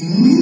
Mm-hmm.